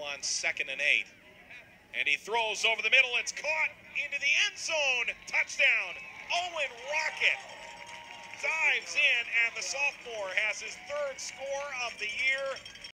On second and eight. And he throws over the middle. It's caught into the end zone. Touchdown. Owen Rockett dives in, and the sophomore has his third score of the year.